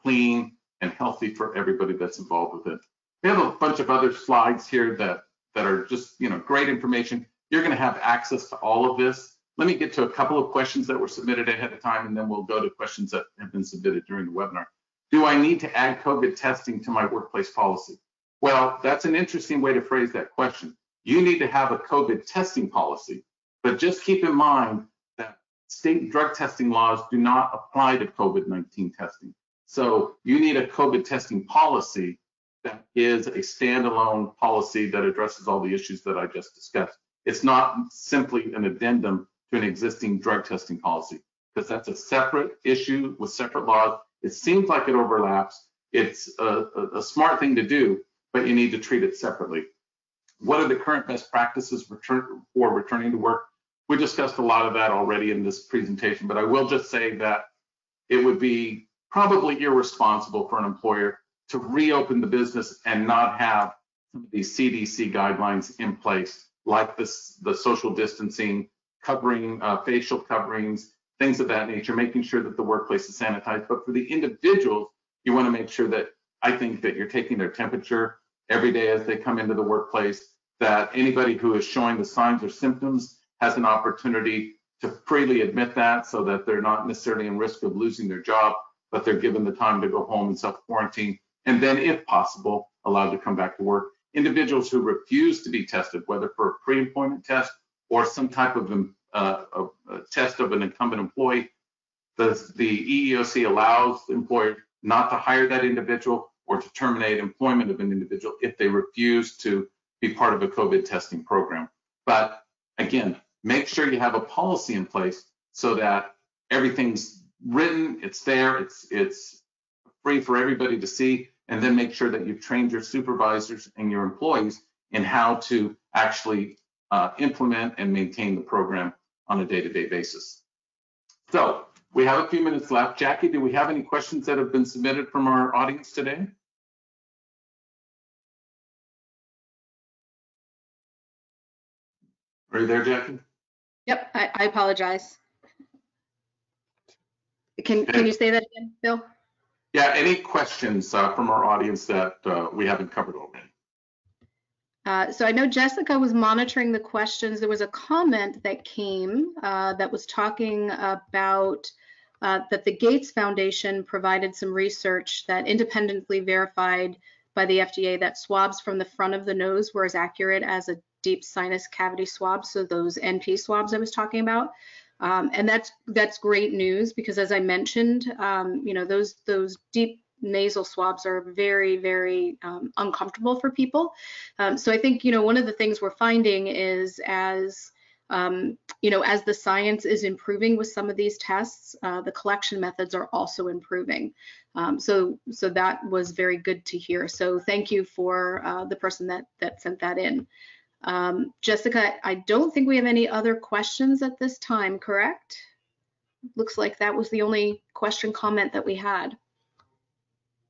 clean, and healthy for everybody that's involved with it. We have a bunch of other slides here that, that are just, you know, great information. You're gonna have access to all of this. Let me get to a couple of questions that were submitted ahead of time, and then we'll go to questions that have been submitted during the webinar. Do I need to add COVID testing to my workplace policy? Well, that's an interesting way to phrase that question. You need to have a COVID testing policy, but just keep in mind that state drug testing laws do not apply to COVID-19 testing. So you need a COVID testing policy that is a standalone policy that addresses all the issues that I just discussed. It's not simply an addendum to an existing drug testing policy because that's a separate issue with separate laws. It seems like it overlaps. It's a, a, a smart thing to do, but you need to treat it separately. What are the current best practices return, for returning to work? We discussed a lot of that already in this presentation, but I will just say that it would be probably irresponsible for an employer to reopen the business and not have some of these CDC guidelines in place, like this, the social distancing, covering uh, facial coverings, things of that nature, making sure that the workplace is sanitized. But for the individuals, you want to make sure that I think that you're taking their temperature every day as they come into the workplace, that anybody who is showing the signs or symptoms has an opportunity to freely admit that so that they're not necessarily in risk of losing their job, but they're given the time to go home and self quarantine. And then, if possible, allowed to come back to work. Individuals who refuse to be tested, whether for a pre employment test or some type of um, uh, a, a test of an incumbent employee, the, the EEOC allows the employer not to hire that individual or to terminate employment of an individual if they refuse to be part of a COVID testing program. But again, make sure you have a policy in place so that everything's written, it's there, it's it's free for everybody to see, and then make sure that you've trained your supervisors and your employees in how to actually uh, implement and maintain the program on a day-to-day basis. So we have a few minutes left. Jackie, do we have any questions that have been submitted from our audience today? Are you there, Jackie? Yep, I, I apologize. Can, can you say that again, Bill? Yeah, any questions uh, from our audience that uh, we haven't covered already? Uh, so I know Jessica was monitoring the questions. There was a comment that came uh, that was talking about uh, that the Gates Foundation provided some research that independently verified by the FDA that swabs from the front of the nose were as accurate as a deep sinus cavity swab, so those NP swabs I was talking about. Um, and that's that's great news because as I mentioned, um, you know, those those deep nasal swabs are very, very um, uncomfortable for people. Um, so I think, you know, one of the things we're finding is as, um, you know, as the science is improving with some of these tests, uh, the collection methods are also improving. Um, so, so that was very good to hear. So thank you for uh, the person that that sent that in. Um, Jessica, I don't think we have any other questions at this time, correct? Looks like that was the only question comment that we had.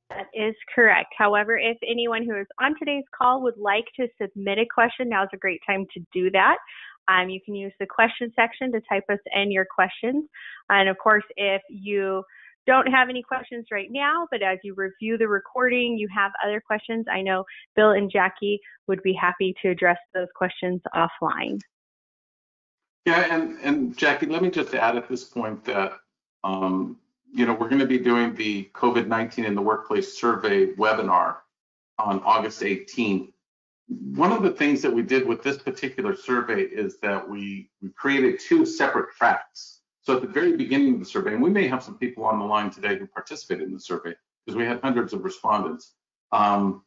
That is correct. However, if anyone who is on today's call would like to submit a question, now is a great time to do that. Um, you can use the question section to type us in your questions. And of course, if you don't have any questions right now, but as you review the recording, you have other questions, I know Bill and Jackie would be happy to address those questions offline. Yeah, and, and Jackie, let me just add at this point that um, you know, we're going to be doing the COVID-19 in the workplace survey webinar on August 18th. One of the things that we did with this particular survey is that we, we created two separate tracks. So at the very beginning of the survey, and we may have some people on the line today who participated in the survey because we had hundreds of respondents. Um,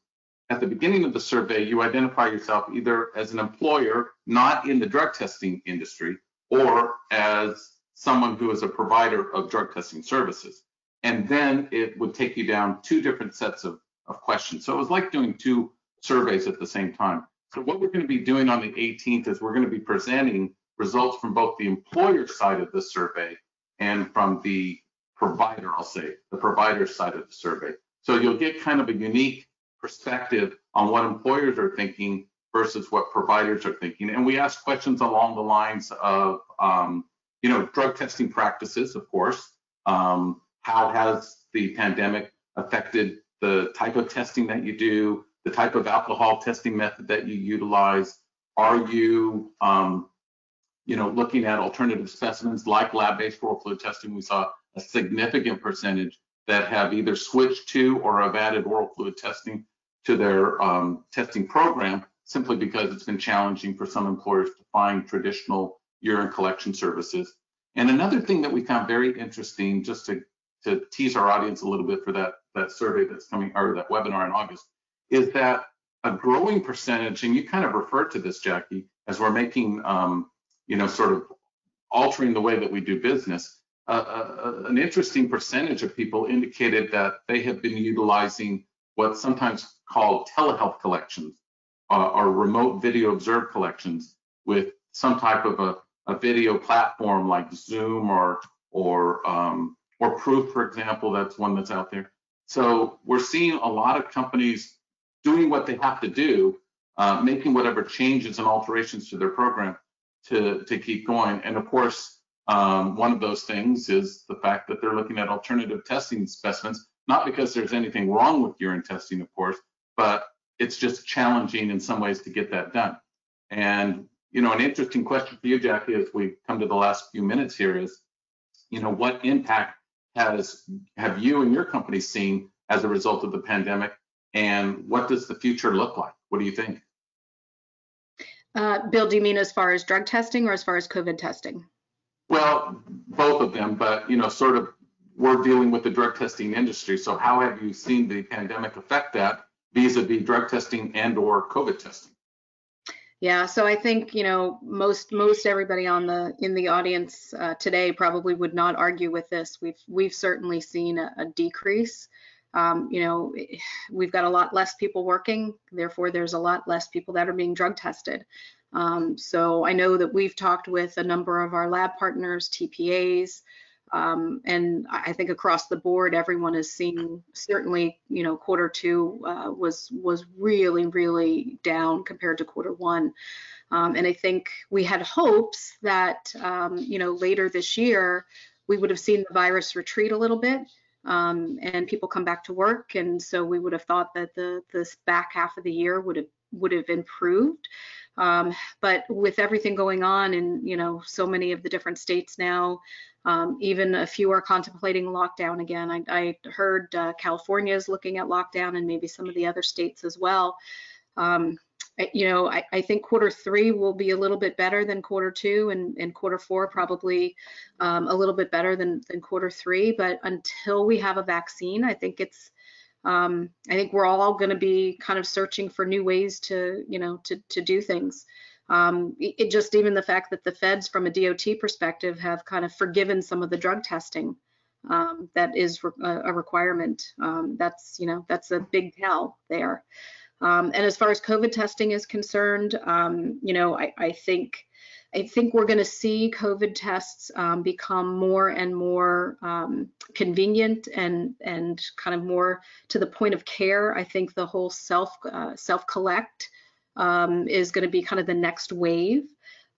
at the beginning of the survey, you identify yourself either as an employer not in the drug testing industry or as someone who is a provider of drug testing services. And then it would take you down two different sets of, of questions. So it was like doing two surveys at the same time. So what we're going to be doing on the 18th is we're going to be presenting results from both the employer side of the survey and from the provider, I'll say, the provider side of the survey. So you'll get kind of a unique perspective on what employers are thinking versus what providers are thinking. And we ask questions along the lines of, um, you know, drug testing practices, of course. Um, how has the pandemic affected the type of testing that you do, the type of alcohol testing method that you utilize? Are you, um, you know, looking at alternative specimens like lab-based oral fluid testing? We saw a significant percentage that have either switched to or have added oral fluid testing to their um, testing program simply because it's been challenging for some employers to find traditional urine collection services. And another thing that we found very interesting, just to, to tease our audience a little bit for that, that survey that's coming, or that webinar in August, is that a growing percentage, and you kind of referred to this, Jackie, as we're making, um, you know, sort of altering the way that we do business, uh, uh, an interesting percentage of people indicated that they have been utilizing what's sometimes called telehealth collections uh, or remote video observed collections with some type of a, a video platform like Zoom or or um, or Proof, for example. That's one that's out there. So we're seeing a lot of companies doing what they have to do, uh, making whatever changes and alterations to their program to to keep going. And of course, um, one of those things is the fact that they're looking at alternative testing specimens, not because there's anything wrong with urine testing, of course, but it's just challenging in some ways to get that done. And, you know, an interesting question for you, Jackie, as we come to the last few minutes here is, you know, what impact has have you and your company seen as a result of the pandemic? And what does the future look like? What do you think? Uh, Bill, do you mean as far as drug testing or as far as COVID testing? Well, both of them, but you know, sort of we're dealing with the drug testing industry. So how have you seen the pandemic affect that vis-a-vis drug testing and or COVID testing? Yeah, so I think you know most most everybody on the in the audience uh, today probably would not argue with this. We've we've certainly seen a, a decrease. Um, you know, we've got a lot less people working, therefore there's a lot less people that are being drug tested. Um, so I know that we've talked with a number of our lab partners, TPAs, um, and I think across the board, everyone is seeing certainly, you know, quarter two uh, was was really, really down compared to quarter one. Um, and I think we had hopes that, um, you know, later this year, we would have seen the virus retreat a little bit um, and people come back to work. And so we would have thought that the this back half of the year would have would have improved. Um, but with everything going on in you know so many of the different states now, um, even a few are contemplating lockdown again. I, I heard uh, California is looking at lockdown and maybe some of the other states as well. Um, you know, I, I, think quarter three will be a little bit better than quarter two, and, and quarter four probably um, a little bit better than, than quarter three. But until we have a vaccine, I think it's um, I think we're all going to be kind of searching for new ways to, you know, to, to do things. Um, it just even the fact that the feds, from a DOT perspective, have kind of forgiven some of the drug testing um, that is re a requirement. Um, that's, you know, that's a big tell there. Um, and as far as COVID testing is concerned, um, you know, I, I think I think we're going to see COVID tests um, become more and more um, convenient and and kind of more to the point of care. I think the whole self uh, self collect um, is going to be kind of the next wave.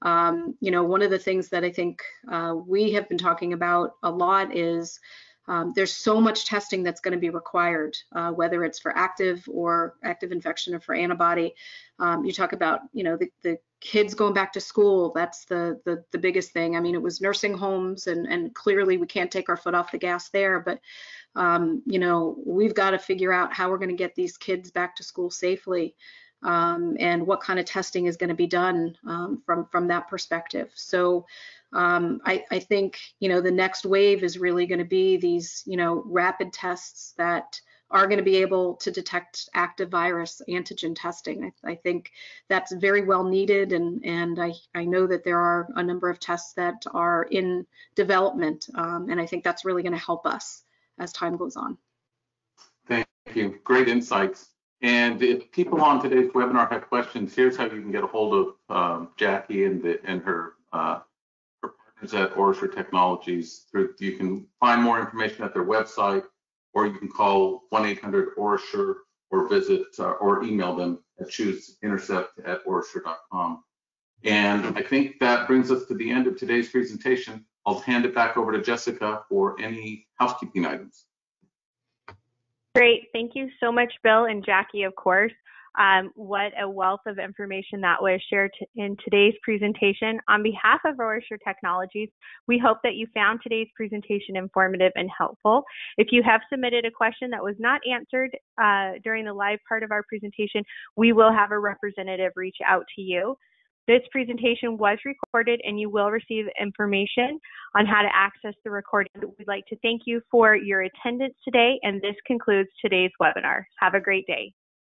Um, you know, one of the things that I think uh, we have been talking about a lot is um, there's so much testing that's going to be required, uh, whether it's for active or active infection or for antibody. Um, you talk about, you know, the, the kids going back to school. That's the, the, the biggest thing. I mean, it was nursing homes, and and clearly we can't take our foot off the gas there. But um, you know, we've got to figure out how we're going to get these kids back to school safely. Um, and what kind of testing is going to be done um, from from that perspective. So um, I, I, think you know the next wave is really going to be these you know rapid tests that are going to be able to detect active virus antigen testing. I, I, think that's very well needed, and and I, I know that there are a number of tests that are in development, um, and I think that's really going to help us as time goes on. Thank you. Great insights. And if people on today's webinar have questions, here's how you can get a hold of um, Jackie and the and her uh, is at OraSure Technologies. You can find more information at their website, or you can call 1-800-OraSure or visit uh, or email them at chooseintercept at orasure.com. And I think that brings us to the end of today's presentation. I'll hand it back over to Jessica for any housekeeping items. Great. Thank you so much, Bill and Jackie, of course. Um, what a wealth of information that was shared in today's presentation. On behalf of OraSure Technologies, we hope that you found today's presentation informative and helpful. If you have submitted a question that was not answered uh, during the live part of our presentation, we will have a representative reach out to you. This presentation was recorded and you will receive information on how to access the recording. We'd like to thank you for your attendance today and this concludes today's webinar. Have a great day.